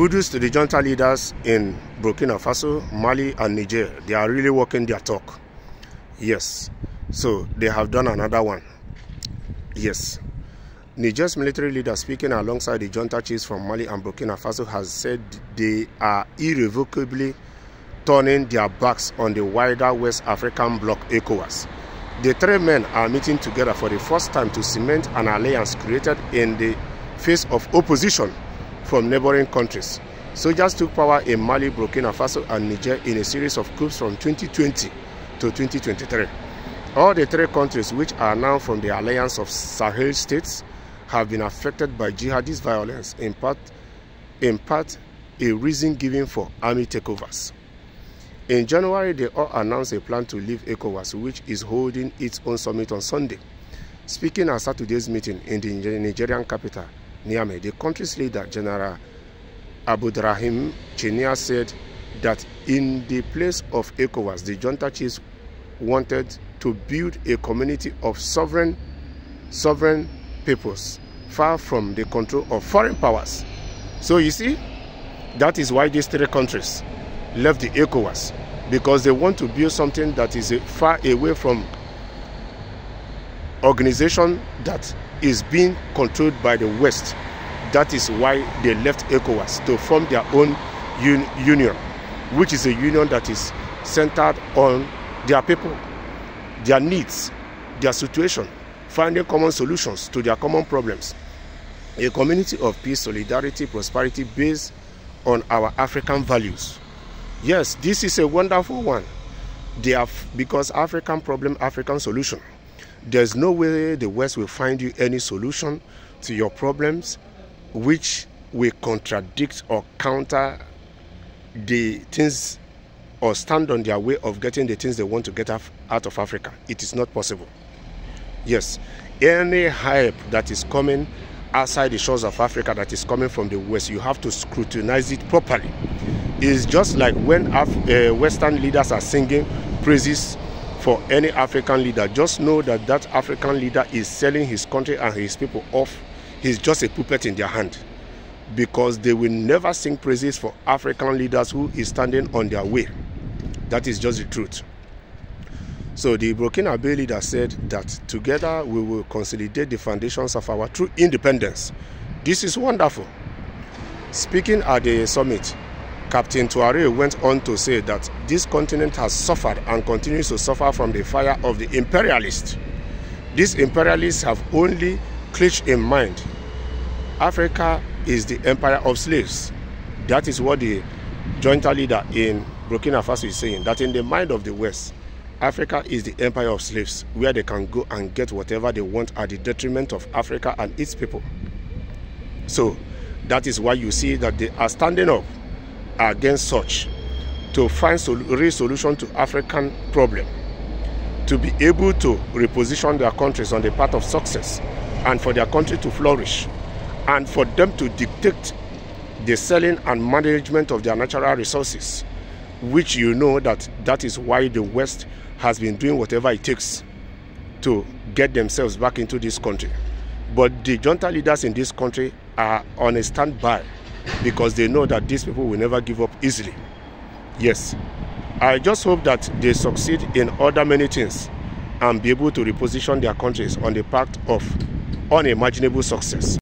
Kudos to the junta leaders in Burkina Faso, Mali, and Niger. They are really walking their talk. Yes. So they have done another one. Yes. Niger's military leader, speaking alongside the junta chiefs from Mali and Burkina Faso, has said they are irrevocably turning their backs on the wider West African bloc ECOWAS. The three men are meeting together for the first time to cement an alliance created in the face of opposition from neighboring countries. Soldiers took power in Mali, Burkina Faso, and Niger in a series of coups from 2020 to 2023. All the three countries, which are now from the alliance of Sahel states, have been affected by jihadist violence, in part, in part a reason given for army takeovers. In January, they all announced a plan to leave ECOWAS, which is holding its own summit on Sunday. Speaking at Saturday's meeting in the Nigerian capital, Niamey, the country's leader, General Abdourahamane Tchiani, said that in the place of ECOWAS, the junta chiefs wanted to build a community of sovereign, sovereign peoples far from the control of foreign powers. So you see, that is why these three countries left the ECOWAS because they want to build something that is far away from organization that is being controlled by the West. That is why they left ECOWAS to form their own un union, which is a union that is centered on their people, their needs, their situation, finding common solutions to their common problems. A community of peace, solidarity, prosperity based on our African values. Yes, this is a wonderful one. They have because African problem, African solution. There's no way the West will find you any solution to your problems which will contradict or counter the things or stand on their way of getting the things they want to get out of Africa. It is not possible. Yes, any hype that is coming outside the shores of Africa that is coming from the West, you have to scrutinize it properly. It's just like when Af uh, Western leaders are singing praises for any African leader. Just know that that African leader is selling his country and his people off. He's just a puppet in their hand because they will never sing praises for African leaders who is standing on their way. That is just the truth. So the Burkina Faso leader said that together we will consolidate the foundations of our true independence. This is wonderful. Speaking at the summit, Captain Traoré went on to say that this continent has suffered and continues to suffer from the fire of the imperialists. These imperialists have only clutched in mind Africa is the empire of slaves. That is what the joint leader in Burkina Faso is saying, that in the mind of the West, Africa is the empire of slaves, where they can go and get whatever they want at the detriment of Africa and its people. So that is why you see that they are standing up against such to find real solution to African problem, to be able to reposition their countries on the path of success and for their country to flourish and for them to dictate the selling and management of their natural resources, which you know that that is why the West has been doing whatever it takes to get themselves back into this country. But the junta leaders in this country are on a standby because they know that these people will never give up easily. Yes, I just hope that they succeed in other many things and be able to reposition their countries on the path of unimaginable success.